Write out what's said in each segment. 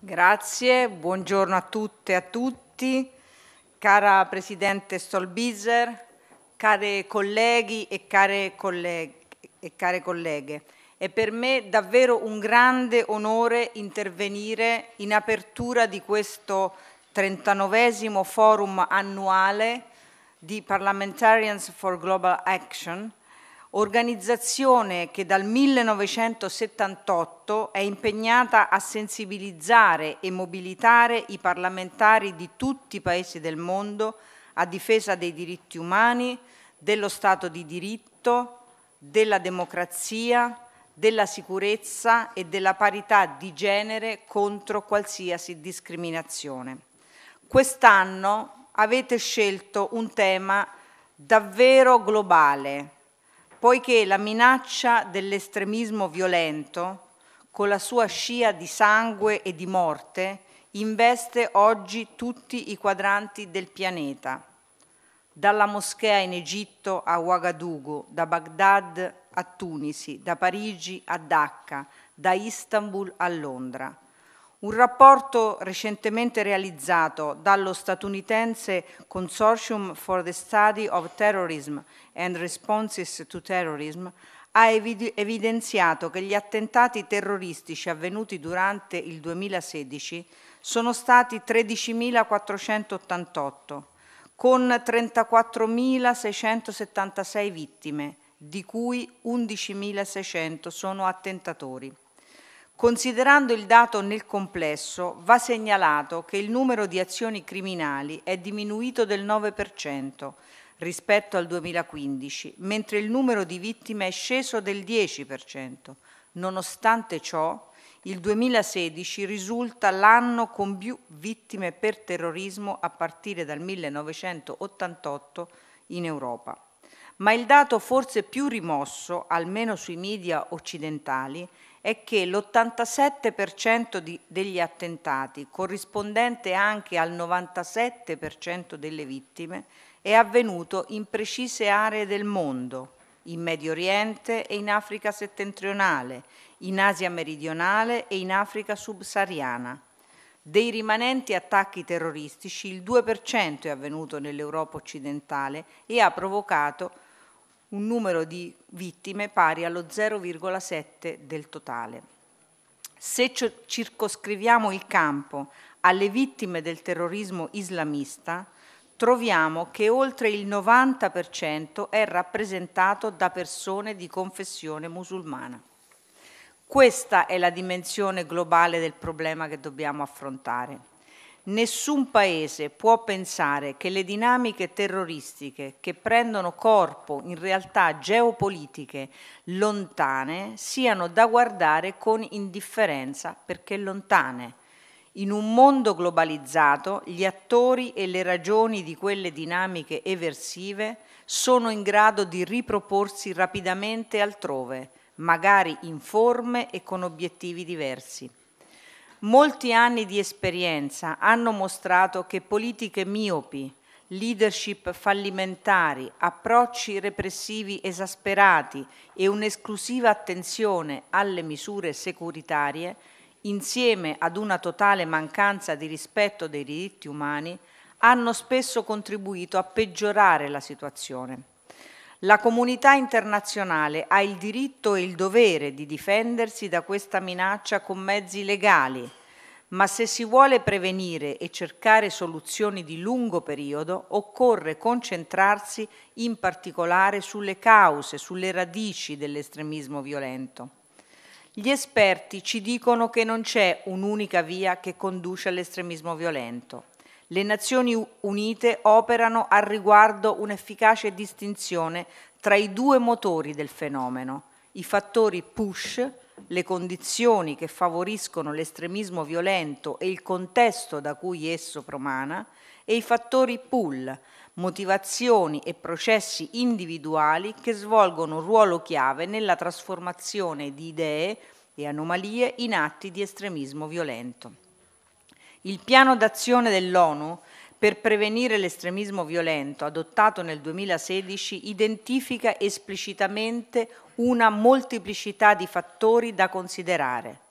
Grazie, buongiorno a tutte e a tutti. Cara Presidente Stolbizer, care colleghi e care, colleghe, e care colleghe, è per me davvero un grande onore intervenire in apertura di questo 39 forum annuale di Parliamentarians for Global Action, organizzazione che dal 1978 è impegnata a sensibilizzare e mobilitare i parlamentari di tutti i paesi del mondo a difesa dei diritti umani, dello Stato di diritto, della democrazia, della sicurezza e della parità di genere contro qualsiasi discriminazione. Quest'anno avete scelto un tema davvero globale, poiché la minaccia dell'estremismo violento, con la sua scia di sangue e di morte, investe oggi tutti i quadranti del pianeta, dalla moschea in Egitto a Ouagadougou, da Baghdad a Tunisi, da Parigi a Dhaka, da Istanbul a Londra. Un rapporto recentemente realizzato dallo statunitense Consortium for the Study of Terrorism and Responses to Terrorism ha evidenziato che gli attentati terroristici avvenuti durante il 2016 sono stati 13.488, con 34.676 vittime, di cui 11.600 sono attentatori. Considerando il dato nel complesso, va segnalato che il numero di azioni criminali è diminuito del 9% rispetto al 2015, mentre il numero di vittime è sceso del 10%. Nonostante ciò, il 2016 risulta l'anno con più vittime per terrorismo a partire dal 1988 in Europa. Ma il dato forse più rimosso, almeno sui media occidentali, è che l'87% degli attentati, corrispondente anche al 97% delle vittime, è avvenuto in precise aree del mondo, in Medio Oriente e in Africa settentrionale, in Asia meridionale e in Africa subsahariana. Dei rimanenti attacchi terroristici il 2% è avvenuto nell'Europa occidentale e ha provocato un numero di vittime pari allo 0,7 del totale. Se circoscriviamo il campo alle vittime del terrorismo islamista, troviamo che oltre il 90% è rappresentato da persone di confessione musulmana. Questa è la dimensione globale del problema che dobbiamo affrontare. Nessun paese può pensare che le dinamiche terroristiche che prendono corpo in realtà geopolitiche lontane siano da guardare con indifferenza perché lontane. In un mondo globalizzato gli attori e le ragioni di quelle dinamiche eversive sono in grado di riproporsi rapidamente altrove, magari in forme e con obiettivi diversi. Molti anni di esperienza hanno mostrato che politiche miopi, leadership fallimentari, approcci repressivi esasperati e un'esclusiva attenzione alle misure securitarie, insieme ad una totale mancanza di rispetto dei diritti umani, hanno spesso contribuito a peggiorare la situazione. La comunità internazionale ha il diritto e il dovere di difendersi da questa minaccia con mezzi legali, ma se si vuole prevenire e cercare soluzioni di lungo periodo, occorre concentrarsi in particolare sulle cause, sulle radici dell'estremismo violento. Gli esperti ci dicono che non c'è un'unica via che conduce all'estremismo violento. Le Nazioni Unite operano al riguardo un'efficace distinzione tra i due motori del fenomeno, i fattori push, le condizioni che favoriscono l'estremismo violento e il contesto da cui esso promana, e i fattori pull, motivazioni e processi individuali che svolgono un ruolo chiave nella trasformazione di idee e anomalie in atti di estremismo violento. Il piano d'azione dell'ONU per prevenire l'estremismo violento, adottato nel 2016, identifica esplicitamente una molteplicità di fattori da considerare.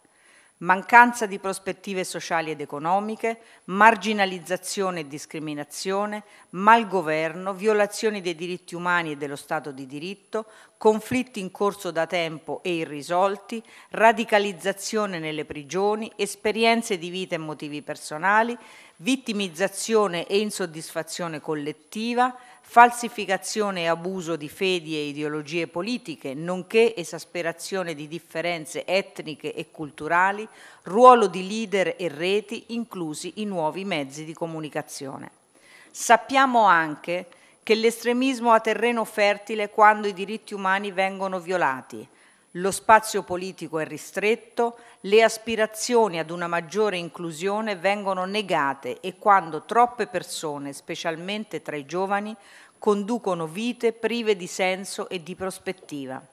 Mancanza di prospettive sociali ed economiche, marginalizzazione e discriminazione, malgoverno, violazioni dei diritti umani e dello Stato di diritto, conflitti in corso da tempo e irrisolti, radicalizzazione nelle prigioni, esperienze di vita e motivi personali, vittimizzazione e insoddisfazione collettiva, falsificazione e abuso di fedi e ideologie politiche, nonché esasperazione di differenze etniche e culturali, ruolo di leader e reti, inclusi i nuovi mezzi di comunicazione. Sappiamo anche che l'estremismo ha terreno fertile quando i diritti umani vengono violati, lo spazio politico è ristretto, le aspirazioni ad una maggiore inclusione vengono negate e quando troppe persone, specialmente tra i giovani, conducono vite prive di senso e di prospettiva.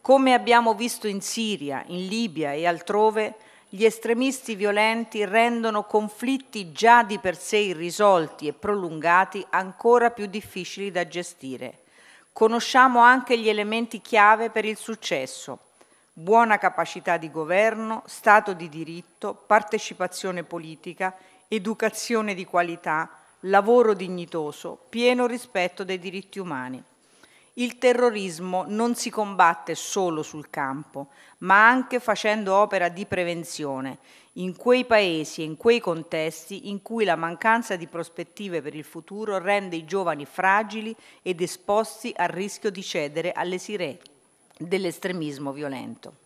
Come abbiamo visto in Siria, in Libia e altrove, gli estremisti violenti rendono conflitti già di per sé irrisolti e prolungati ancora più difficili da gestire conosciamo anche gli elementi chiave per il successo. Buona capacità di governo, Stato di diritto, partecipazione politica, educazione di qualità, lavoro dignitoso, pieno rispetto dei diritti umani. Il terrorismo non si combatte solo sul campo, ma anche facendo opera di prevenzione in quei paesi e in quei contesti in cui la mancanza di prospettive per il futuro rende i giovani fragili ed esposti al rischio di cedere alle sirene dell'estremismo violento.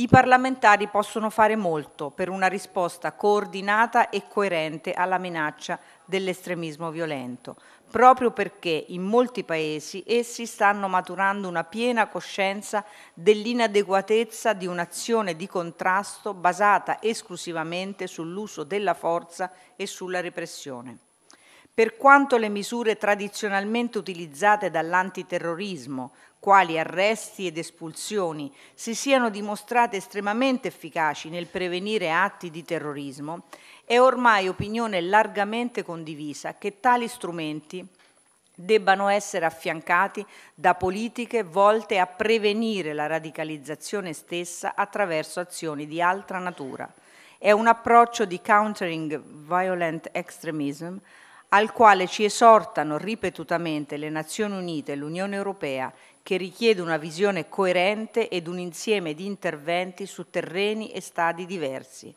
I parlamentari possono fare molto per una risposta coordinata e coerente alla minaccia dell'estremismo violento, proprio perché in molti paesi essi stanno maturando una piena coscienza dell'inadeguatezza di un'azione di contrasto basata esclusivamente sull'uso della forza e sulla repressione. Per quanto le misure tradizionalmente utilizzate dall'antiterrorismo, quali arresti ed espulsioni, si siano dimostrate estremamente efficaci nel prevenire atti di terrorismo, è ormai opinione largamente condivisa che tali strumenti debbano essere affiancati da politiche volte a prevenire la radicalizzazione stessa attraverso azioni di altra natura. È un approccio di countering violent extremism al quale ci esortano ripetutamente le Nazioni Unite e l'Unione Europea, che richiede una visione coerente ed un insieme di interventi su terreni e stadi diversi.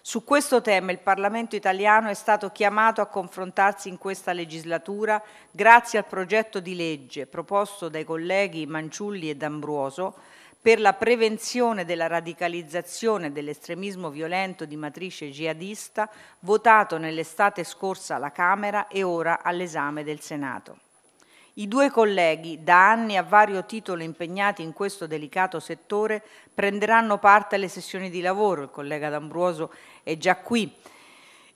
Su questo tema il Parlamento italiano è stato chiamato a confrontarsi in questa legislatura grazie al progetto di legge proposto dai colleghi Manciulli e D'Ambruoso per la prevenzione della radicalizzazione dell'estremismo violento di matrice jihadista, votato nell'estate scorsa alla Camera e ora all'esame del Senato. I due colleghi, da anni a vario titolo impegnati in questo delicato settore, prenderanno parte alle sessioni di lavoro, il collega D'Ambruoso è già qui,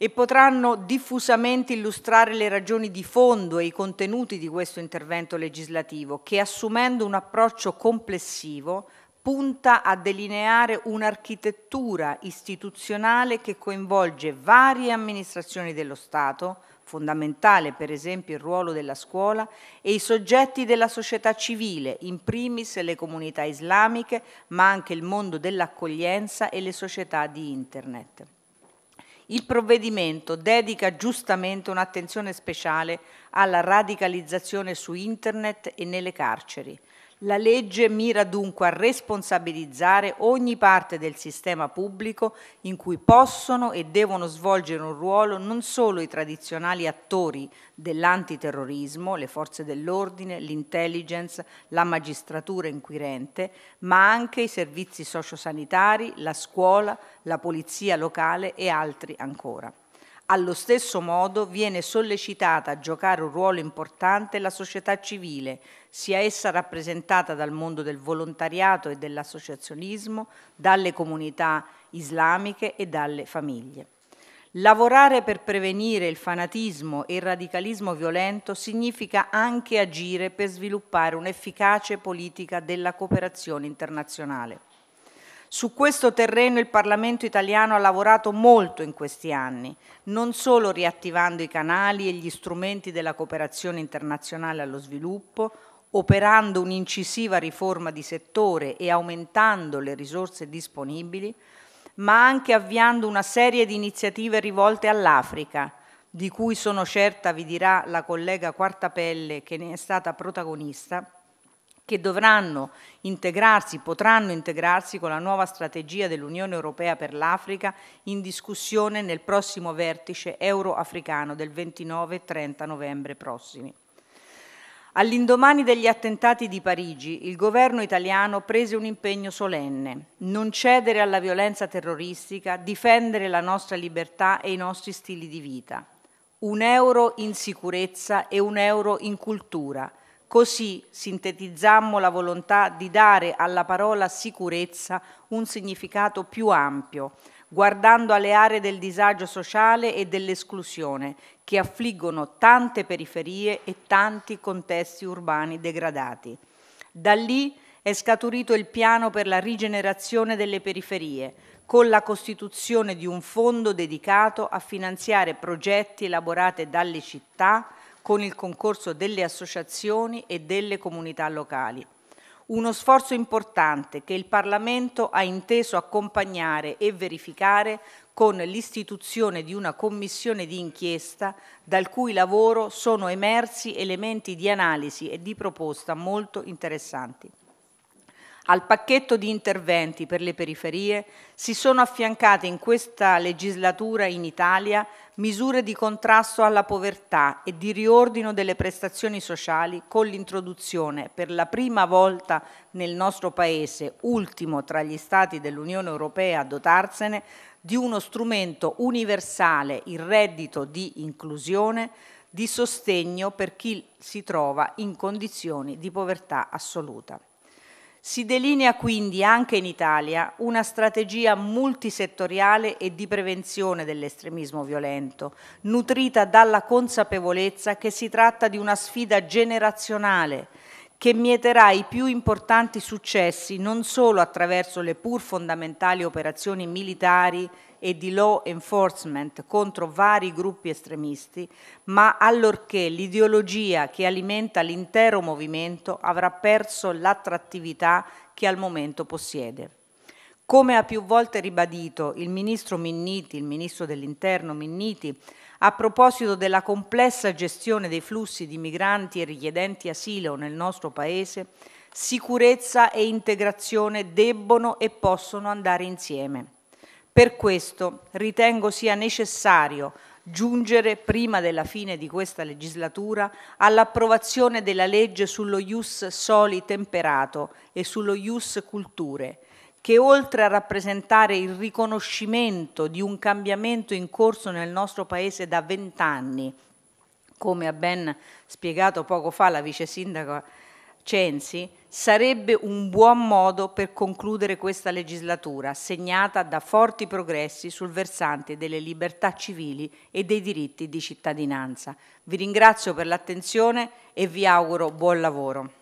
e potranno diffusamente illustrare le ragioni di fondo e i contenuti di questo intervento legislativo che, assumendo un approccio complessivo, punta a delineare un'architettura istituzionale che coinvolge varie amministrazioni dello Stato, fondamentale per esempio il ruolo della scuola, e i soggetti della società civile, in primis le comunità islamiche, ma anche il mondo dell'accoglienza e le società di Internet. Il provvedimento dedica giustamente un'attenzione speciale alla radicalizzazione su Internet e nelle carceri, la legge mira dunque a responsabilizzare ogni parte del sistema pubblico in cui possono e devono svolgere un ruolo non solo i tradizionali attori dell'antiterrorismo, le forze dell'ordine, l'intelligence, la magistratura inquirente, ma anche i servizi sociosanitari, la scuola, la polizia locale e altri ancora. Allo stesso modo viene sollecitata a giocare un ruolo importante la società civile, sia essa rappresentata dal mondo del volontariato e dell'associazionismo, dalle comunità islamiche e dalle famiglie. Lavorare per prevenire il fanatismo e il radicalismo violento significa anche agire per sviluppare un'efficace politica della cooperazione internazionale. Su questo terreno il Parlamento italiano ha lavorato molto in questi anni, non solo riattivando i canali e gli strumenti della cooperazione internazionale allo sviluppo, operando un'incisiva riforma di settore e aumentando le risorse disponibili, ma anche avviando una serie di iniziative rivolte all'Africa, di cui sono certa vi dirà la collega Quartapelle che ne è stata protagonista, che dovranno integrarsi, potranno integrarsi con la nuova strategia dell'Unione Europea per l'Africa in discussione nel prossimo vertice euro-africano del 29 e 30 novembre prossimi. All'indomani degli attentati di Parigi, il governo italiano prese un impegno solenne, non cedere alla violenza terroristica, difendere la nostra libertà e i nostri stili di vita. Un euro in sicurezza e un euro in cultura, Così sintetizzammo la volontà di dare alla parola sicurezza un significato più ampio, guardando alle aree del disagio sociale e dell'esclusione che affliggono tante periferie e tanti contesti urbani degradati. Da lì è scaturito il piano per la rigenerazione delle periferie, con la costituzione di un fondo dedicato a finanziare progetti elaborati dalle città, con il concorso delle associazioni e delle comunità locali. Uno sforzo importante che il Parlamento ha inteso accompagnare e verificare con l'istituzione di una commissione di inchiesta dal cui lavoro sono emersi elementi di analisi e di proposta molto interessanti. Al pacchetto di interventi per le periferie si sono affiancate in questa legislatura in Italia misure di contrasto alla povertà e di riordino delle prestazioni sociali con l'introduzione per la prima volta nel nostro Paese, ultimo tra gli Stati dell'Unione Europea a dotarsene, di uno strumento universale, il reddito di inclusione, di sostegno per chi si trova in condizioni di povertà assoluta. Si delinea quindi anche in Italia una strategia multisettoriale e di prevenzione dell'estremismo violento, nutrita dalla consapevolezza che si tratta di una sfida generazionale che mieterà i più importanti successi non solo attraverso le pur fondamentali operazioni militari e di law enforcement contro vari gruppi estremisti, ma allorché l'ideologia che alimenta l'intero movimento avrà perso l'attrattività che al momento possiede. Come ha più volte ribadito il ministro Minniti, il ministro dell'Interno Minniti, a proposito della complessa gestione dei flussi di migranti e richiedenti asilo nel nostro Paese, sicurezza e integrazione debbono e possono andare insieme. Per questo ritengo sia necessario giungere prima della fine di questa legislatura all'approvazione della legge sullo ius soli temperato e sullo ius culture, che oltre a rappresentare il riconoscimento di un cambiamento in corso nel nostro Paese da vent'anni, come ha ben spiegato poco fa la vice sindaca Censi, sarebbe un buon modo per concludere questa legislatura, segnata da forti progressi sul versante delle libertà civili e dei diritti di cittadinanza. Vi ringrazio per l'attenzione e vi auguro buon lavoro.